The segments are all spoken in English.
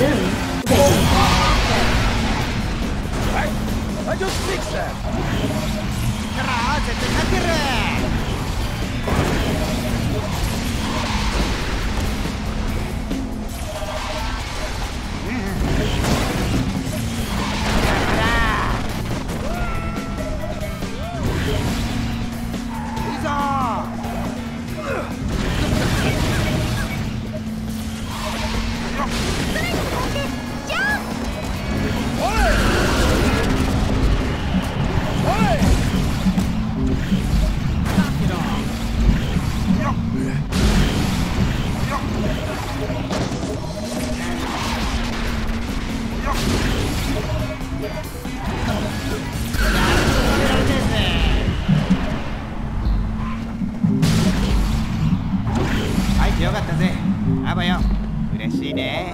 In 嬉しいね.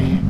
Mm-hmm.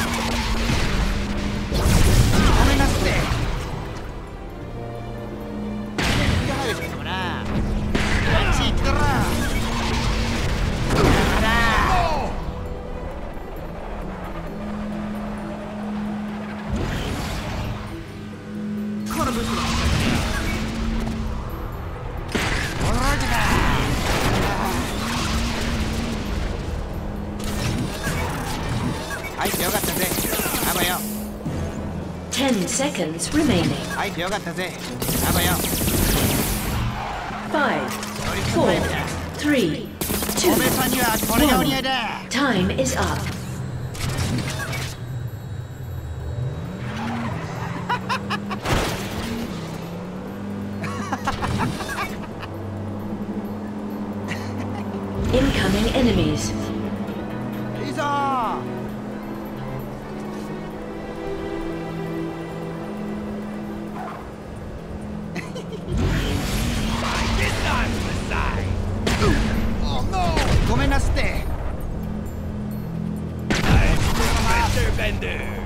잡아요 10 seconds remaining. 아이 잡아요 5 4 3 2 1 Time is up. there. I'm Master Bender.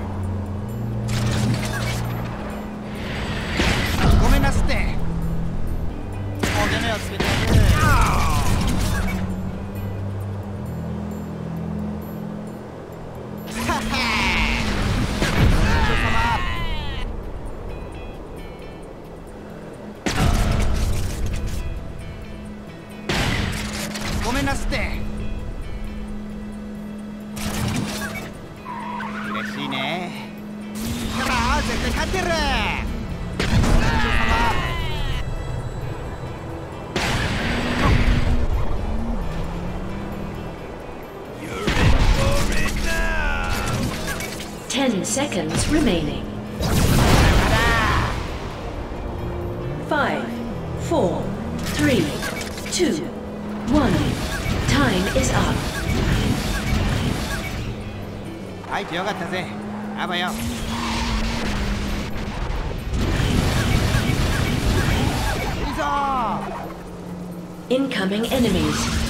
seconds remaining. Five, four, three, two, one. Time is up. Incoming enemies.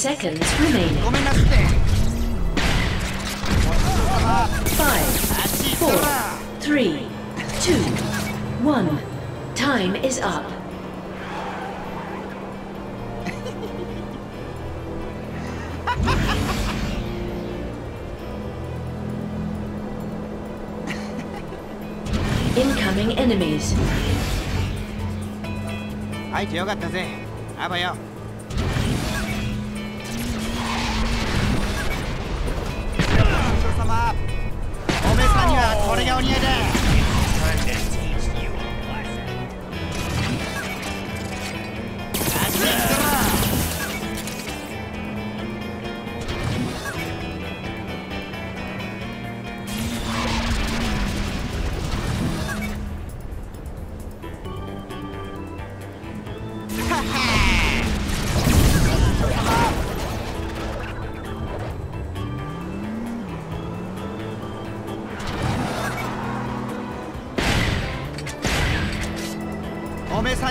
seconds remaining. Five, four, three, two, one. Time is up. Incoming enemies. はい、よかったぜ。あばよ。俺がお似合いだ。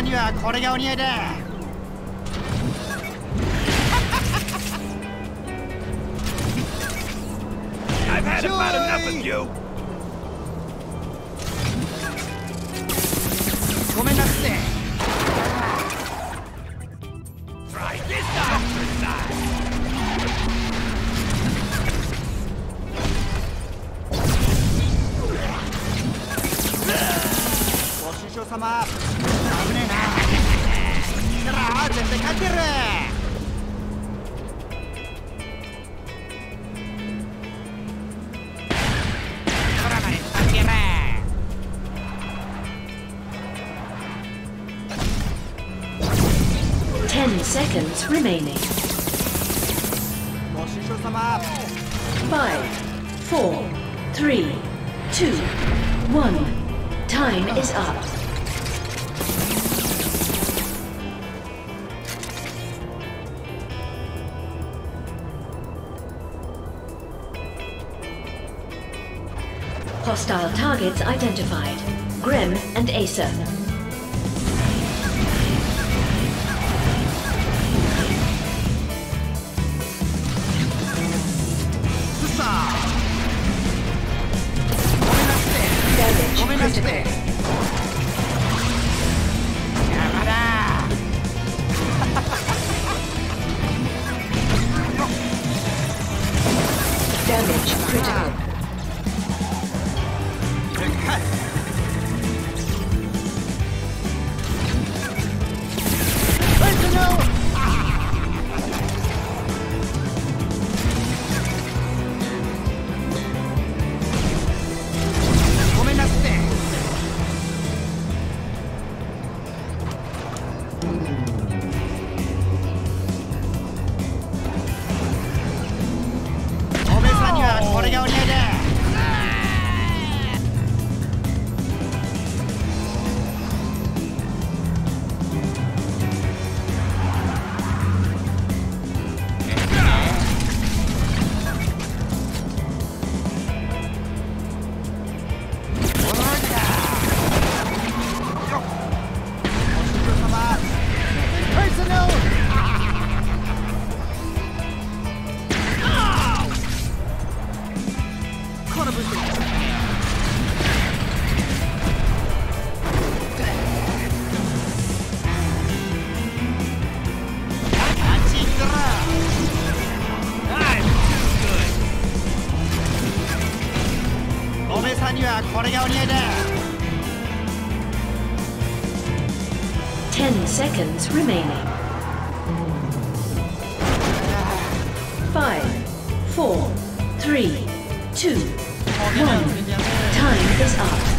にはこれごめんさい。様 seconds remaining. Five, four, three, two, one. Time is up. Hostile targets identified. Grem and Acer. 4, 3, 2, 1. Time is up.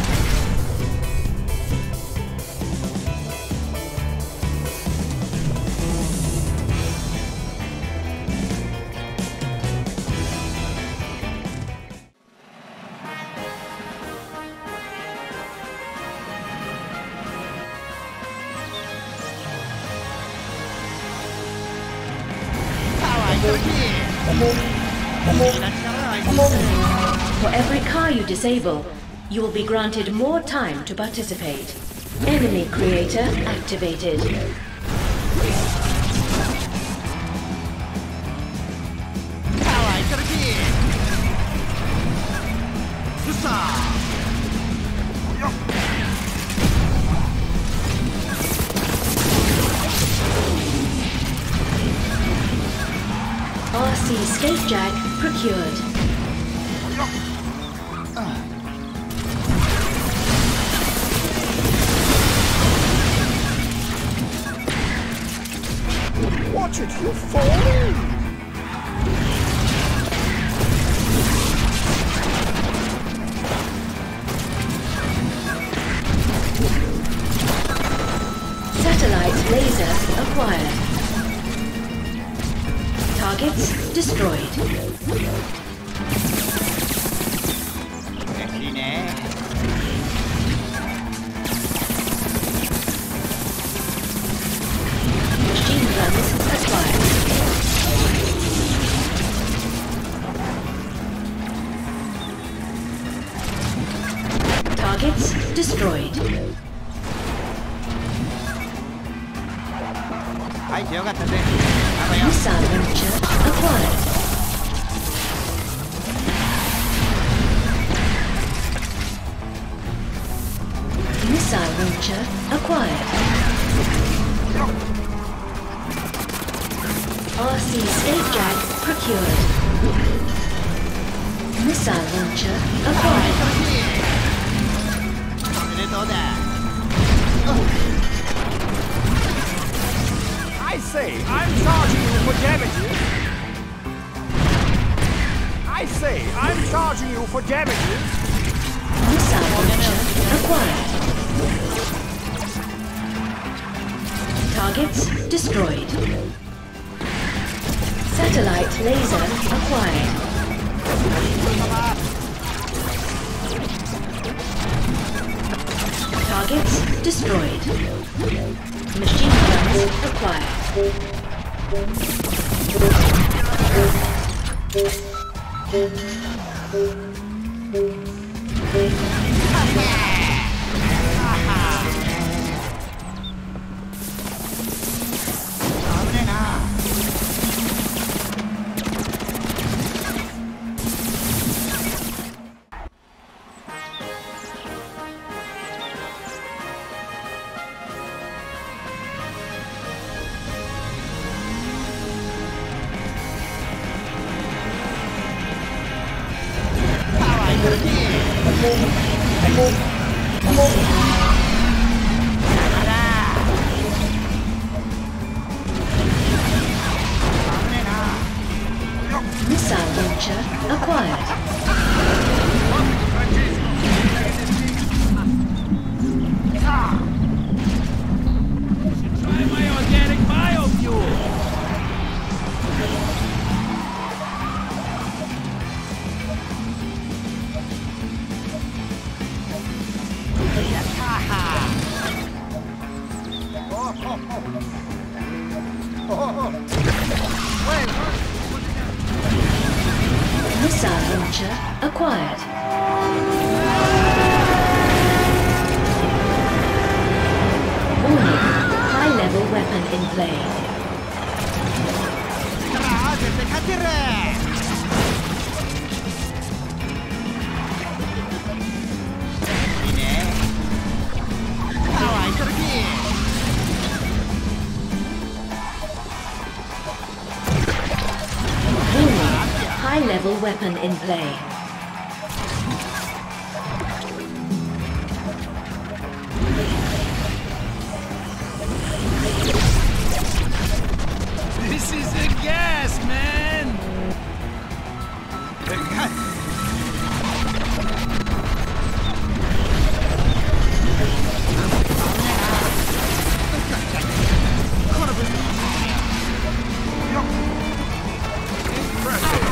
disable, you will be granted more time to participate. Enemy creator activated. RC Skate Jack procured. Watch it, you fall! Satellite laser acquired. Targets destroyed. destroyed. Missile launcher acquired. Missile launcher acquired. RC escape drag procured. Missile launcher acquired. のだ I say, I'm charging you for damages. I say, I'm charging you for damages. Missile launcher acquired. Targets destroyed. Satellite laser acquired. Targets destroyed. Machine guns acquired. きあ Missile launcher acquired. Warning, high level weapon in play. level weapon in play. This is a gas, man! Impressive.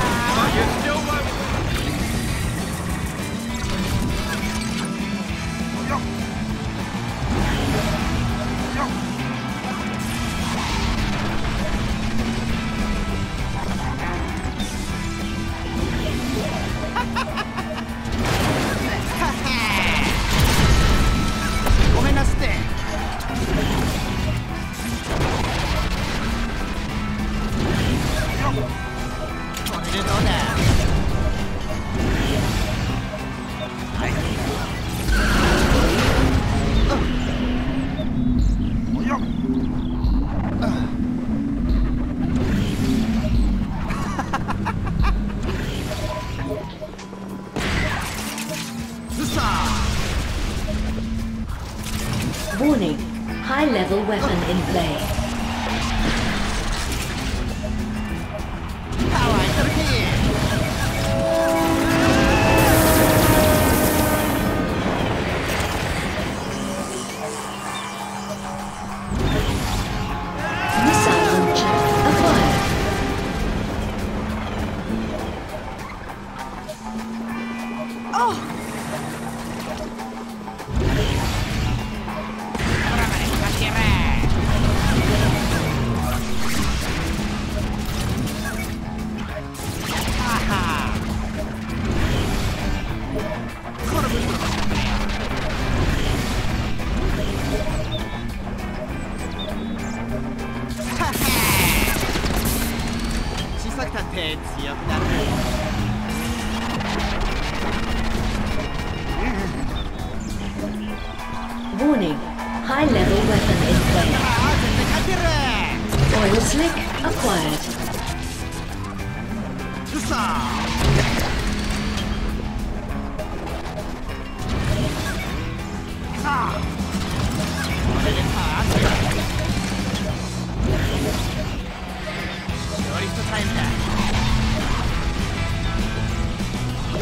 Warning. High-level weapon in play.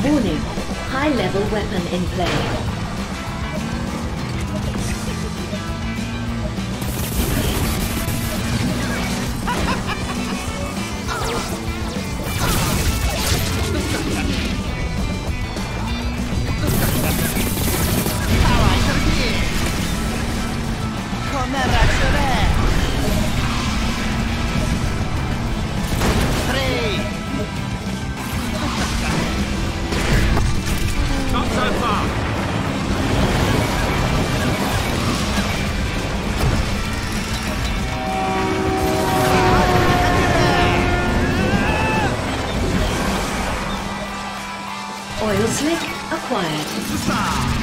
Warning. High-level weapon in play. Acquired.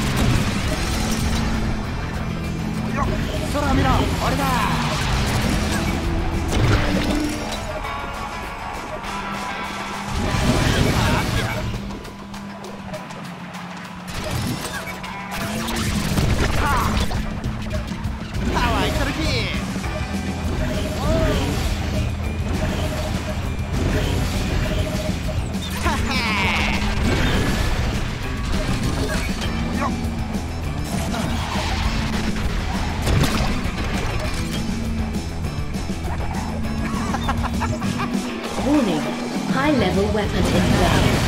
High-level weapon in play.